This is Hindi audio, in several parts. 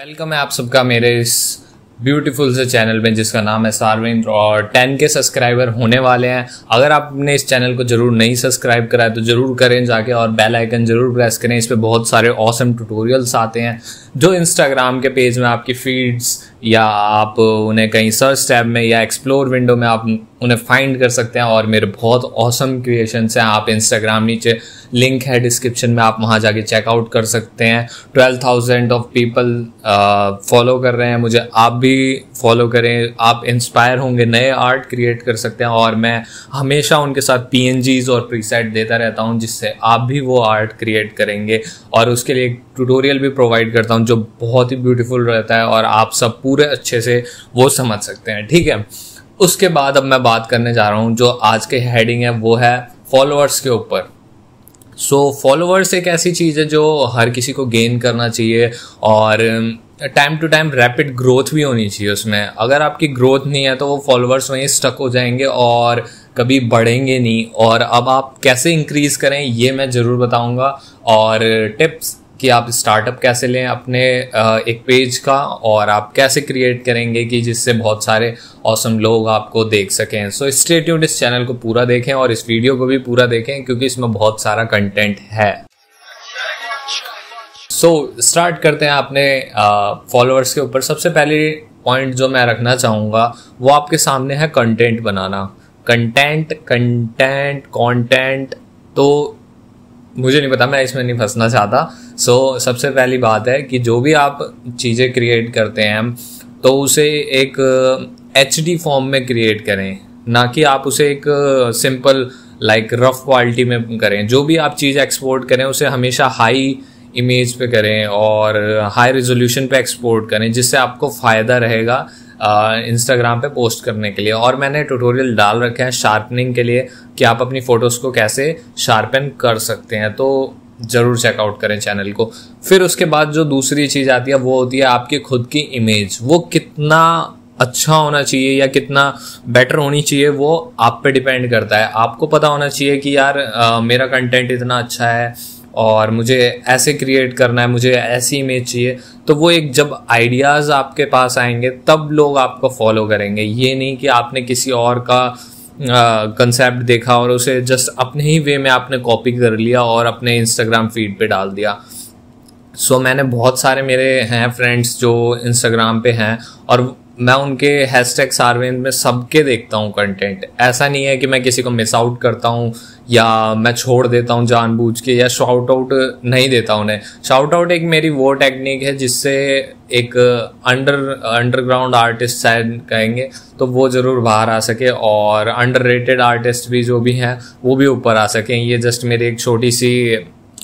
वेलकम है आप सबका मेरे इस ब्यूटीफुल से चैनल में, जिसका नाम है सारविंद्र और 10 के सब्सक्राइबर होने वाले हैं। अगर आपने इस चैनल को ज़रूर नहीं सब्सक्राइब करा है तो ज़रूर करें जाके और बेल आइकन ज़रूर प्रेस करें। इस पर बहुत सारे ऑसम ट्यूटोरियल्स आते हैं, जो इंस्टाग्राम के पेज में आपकी फीड्स या आप उन्हें कहीं सर्च टैब में या एक्सप्लोर विंडो में आप उन्हें फाइंड कर सकते हैं और मेरे बहुत औसम क्रिएशंस हैं। आप इंस्टाग्राम नीचे लिंक है डिस्क्रिप्शन में, आप वहाँ जाके चेकआउट कर सकते हैं। Twelve thousand of people follow कर रहे हैं। मुझे आप भी फॉलो करें। आप इंस्पायर होंगे, नए आर्ट क्रिएट कर सकते हैं और मैं हमेशा उनके साथ पी और प्रीसेट देता रहता हूँ, जिससे आप भी वो आर्ट क्रिएट करेंगे। और उसके लिए एक ट्यूटोरियल भी प्रोवाइड करता हूँ, जो बहुत ही ब्यूटीफुल रहता है और आप सब पूरे अच्छे से वो समझ सकते हैं। ठीक है? उसके बाद अब मैं बात करने जा रहा हूँ, जो आज के हेडिंग है, वो है फॉलोअर्स के ऊपर। सो फॉलोअर्स एक ऐसी चीज़ है जो हर किसी को गेन करना चाहिए और time to time rapid growth भी होनी चाहिए उसमें। अगर आपकी ग्रोथ नहीं है तो वो फॉलोअर्स वहीं स्टक हो जाएँगे और कभी बढ़ेंगे नहीं। और अब आप कैसे इंक्रीज करें, ये मैं ज़रूर बताऊँगा। और टिप्स कि आप स्टार्टअप कैसे लें अपने एक पेज का और आप कैसे क्रिएट करेंगे कि जिससे बहुत सारे औसम लोग आपको देख सकें। सो स्टेट्यूड इस चैनल को पूरा देखें और इस वीडियो को भी पूरा देखें क्योंकि इसमें बहुत सारा कंटेंट है। सो so, स्टार्ट करते हैं अपने फॉलोअर्स के ऊपर। सबसे पहले पॉइंट जो मैं रखना चाहूँगा वो आपके सामने है कंटेंट बनाना। कंटेंट कंटेंट कंटेंट तो मुझे नहीं पता मैं इसमें नहीं फंसना चाहता। सो so, सबसे पहली बात है कि जो भी आप चीज़ें क्रिएट करते हैं तो उसे एक एच डी फॉर्म में क्रिएट करें। ना कि आप उसे एक सिंपल लाइक रफ क्वालिटी में करें। जो भी आप चीज़ एक्सपोर्ट करें उसे हमेशा हाई इमेज पे करें और हाई रेजोल्यूशन पे एक्सपोर्ट करें जिससे आपको फ़ायदा रहेगा। इंस्टाग्राम पे पोस्ट करने के लिए। और मैंने ट्यूटोरियल डाल रखे हैं शार्पनिंग के लिए कि आप अपनी फ़ोटोज़ को कैसे शार्पन कर सकते हैं। तो ज़रूर चेकआउट करें चैनल को। फिर उसके बाद जो दूसरी चीज़ आती है वो होती है आपकी खुद की इमेज वो कितना अच्छा होना चाहिए या कितना बेटर होनी चाहिए वो आप पे डिपेंड करता है। आपको पता होना चाहिए कि यार आ, मेरा कंटेंट इतना अच्छा है और मुझे ऐसे क्रिएट करना है मुझे ऐसी इमेज चाहिए तो वो एक जब आइडियाज़ आपके पास आएँगे तब लोग आपको फॉलो करेंगे। ये नहीं कि आपने किसी और का कंसेप्ट देखा और उसे जस्ट अपने ही वे में आपने कॉपी कर लिया और अपने इंस्टाग्राम फ़ीड पे डाल दिया। सो so, मैंने बहुत सारे मेरे हैं फ्रेंड्स जो इंस्टाग्राम पे हैं और मैं उनके हैशटैग सार्वेन में सबके देखता हूँ कंटेंट ऐसा नहीं है कि मैं किसी को मिस आउट करता हूँ या मैं छोड़ देता हूँ जानबूझ के या शाउट आउट नहीं देता उन्हें। शाउट आउट एक मेरी वो टेक्निक है जिससे एक अंडर अंडरग्राउंड आर्टिस्ट शायद कहेंगे तो वो ज़रूर बाहर आ सके और अंडर आर्टिस्ट भी जो भी हैं, वो भी ऊपर आ सकें। ये जस्ट मेरी एक छोटी सी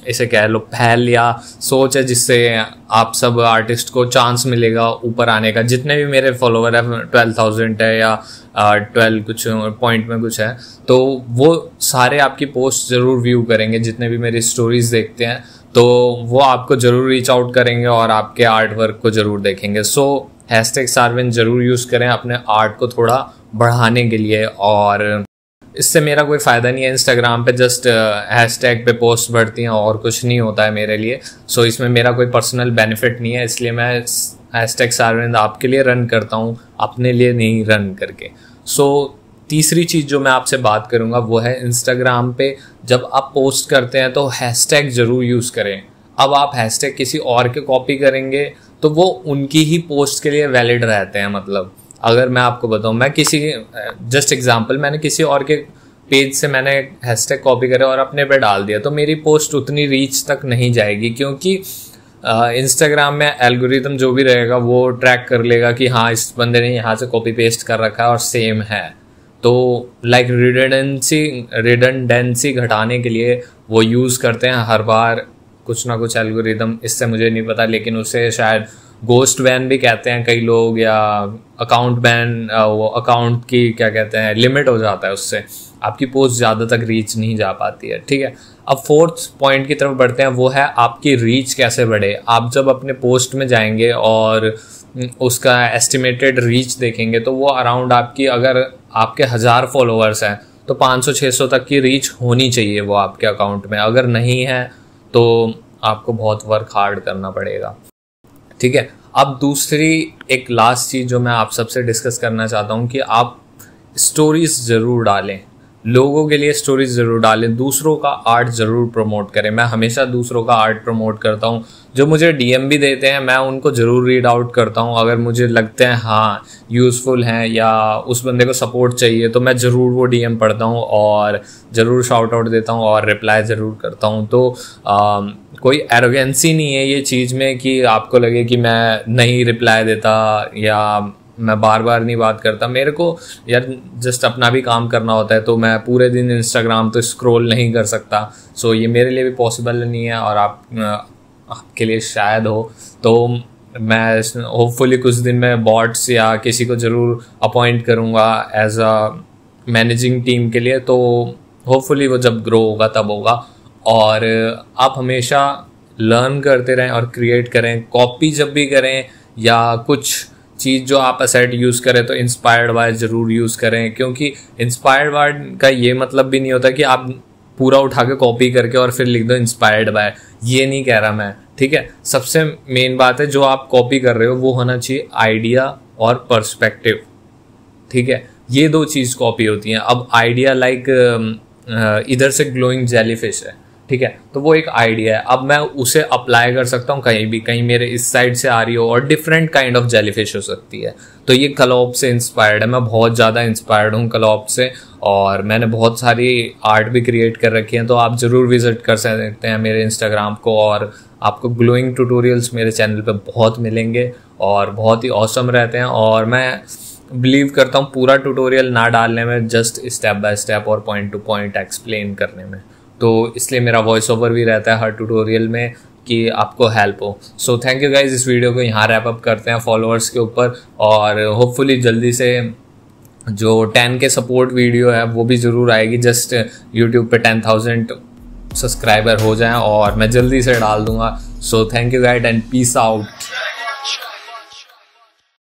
इसे कह लो, पहल या सोच है जिससे आप सब आर्टिस्ट को चांस मिलेगा ऊपर आने का। जितने भी मेरे फॉलोवर है ट्वेल्व थाउज़ेंड है या ट्वेल्व कुछ पॉइंट में कुछ है तो वो सारे आपकी पोस्ट ज़रूर व्यू करेंगे। जितने भी मेरी स्टोरीज देखते हैं तो वो आपको ज़रूर रीच आउट करेंगे और आपके आर्ट वर्क को ज़रूर देखेंगे। सो हैशटैग सार्विन ज़रूर यूज़ करें अपने आर्ट को थोड़ा बढ़ाने के लिए और इससे मेरा कोई फ़ायदा नहीं है इंस्टाग्राम पे जस्ट हैश टैग पे पोस्ट बढ़ती हैं और कुछ नहीं होता है मेरे लिए। सो so, इसमें मेरा कोई पर्सनल बेनिफिट नहीं है इसलिए मैं हैश टैग सारविंद आपके लिए रन करता हूँ अपने लिए नहीं रन करके। सो so, तीसरी चीज़ जो मैं आपसे बात करूँगा वो है इंस्टाग्राम पे जब आप पोस्ट करते हैं तो हैश टैग ज़रूर यूज़ करें। अब आप हैश टैग किसी और के कॉपी करेंगे तो वो उनकी ही पोस्ट के लिए वैलिड रहते हैं मतलब। अगर मैं आपको बताऊँ, मैं किसी जस्ट एग्जांपल मैंने किसी और के पेज से मैंने हैशटैग कॉपी करे और अपने पे डाल दिया तो मेरी पोस्ट उतनी रीच तक नहीं जाएगी, क्योंकि इंस्टाग्राम में एल्गोरिदम जो भी रहेगा, वो ट्रैक कर लेगा कि हाँ इस बंदे ने यहाँ से कॉपी पेस्ट कर रखा है और सेम है। तो लाइक रिडेंडेंसी रिडेंडेंसी घटाने के लिए वो यूज़ करते हैं, हर बार कुछ ना कुछ एल्गोरिदम इससे मुझे नहीं पता, लेकिन उसे शायद गोस्ट बैन भी कहते हैं कई लोग या अकाउंट बैन वो अकाउंट की क्या कहते हैं लिमिट हो जाता है उससे। आपकी पोस्ट ज़्यादा तक रीच नहीं जा पाती है, ठीक है? अब फोर्थ पॉइंट की तरफ़ बढ़ते हैं, वो है आपकी रीच कैसे बढ़े। आप जब अपने पोस्ट में जाएँगे और उसका एस्टिमेटेड रीच देखेंगे तो वो अराउंड आपकी, अगर आपके हज़ार फॉलोअर्स हैं तो 500-600 तक की रीच होनी चाहिए वो आपके अकाउंट में। अगर नहीं है तो आपको बहुत वर्क हार्ड करना पड़ेगा। ठीक है? अब दूसरी एक लास्ट चीज़ जो मैं आप सबसे डिस्कस करना चाहता हूँ कि आप स्टोरीज ज़रूर डालें। लोगों के लिए स्टोरीज ज़रूर डालें दूसरों का आर्ट ज़रूर प्रमोट करें। मैं हमेशा दूसरों का आर्ट प्रमोट करता हूँ। जो मुझे डीएम भी देते हैं मैं उनको ज़रूर रीड आउट करता हूँ। अगर मुझे लगते हैं हाँ यूज़फुल हैं या उस बंदे को सपोर्ट चाहिए तो मैं ज़रूर वो डीएम पढ़ता हूँ और ज़रूर शाउट आउट देता हूँ और रिप्लाई ज़रूर करता हूँ। तो आ, कोई एरोगेंसी नहीं है ये चीज़ में कि आपको लगे कि मैं नहीं रिप्लाई देता या मैं बार बार नहीं बात करता। मेरे को यार जस्ट अपना भी काम करना होता है तो मैं पूरे दिन इंस्टाग्राम तो स्क्रॉल नहीं कर सकता। सो ये मेरे लिए भी पॉसिबल नहीं है और आप, आपके लिए शायद हो। तो मैं होपफुली कुछ दिन में बॉट्स या किसी को ज़रूर अपॉइंट करूँगा एज अ मैनेजिंग टीम के लिए तो होपफुली वो जब ग्रो होगा तब होगा। और आप हमेशा लर्न करते रहें और क्रिएट करें। कॉपी जब भी करें या कुछ चीज़ जो आप असेट यूज़ करें तो इंस्पायर्ड बाय ज़रूर यूज़ करें, क्योंकि इंस्पायर्ड बाय का ये मतलब भी नहीं होता कि आप पूरा उठा के कॉपी करके और फिर लिख दो इंस्पायर्ड बाय ये नहीं कह रहा मैं, ठीक है? सबसे मेन बात है जो आप कॉपी कर रहे हो वो होना चाहिए आइडिया और पर्सपेक्टिव ठीक है? ये दो चीज़ कॉपी होती हैं। अब आइडिया लाइक इधर से ग्लोइंग जेलीफिश है। ठीक है? तो वो एक आइडिया है। अब मैं उसे अप्लाई कर सकता हूँ कहीं भी, कहीं मेरे इस साइड से आ रही हो और डिफरेंट काइंड ऑफ़ जेलीफिश हो सकती है। तो ये कलॉप से इंस्पायर्ड है। मैं बहुत ज़्यादा इंस्पायर्ड हूँ कलॉप से और मैंने बहुत सारी आर्ट भी क्रिएट कर रखी है। तो आप ज़रूर विज़िट कर सकते हैं मेरे इंस्टाग्राम को और आपको ग्लोइंग ट्यूटोरियल्स मेरे चैनल पे बहुत मिलेंगे और बहुत ही औसम रहते हैं और मैं बिलीव करता हूँ पूरा ट्यूटोरियल ना डालने में जस्ट स्टेप बाय स्टेप और पॉइंट टू पॉइंट एक्सप्लेन करने में। तो इसलिए मेरा वॉइस ओवर भी रहता है हर ट्यूटोरियल में कि आपको हेल्प हो। सो थैंक यू गाइज़ इस वीडियो को यहाँ रैप अप करते हैं फॉलोअर्स के ऊपर और होपफुली जल्दी से जो टेन के सपोर्ट वीडियो है वो भी ज़रूर आएगी। जस्ट यूट्यूब पे टेन थाउज़ेंड सब्सक्राइबर हो जाएँ और मैं जल्दी से डाल दूँगा। So thank you guys and peace out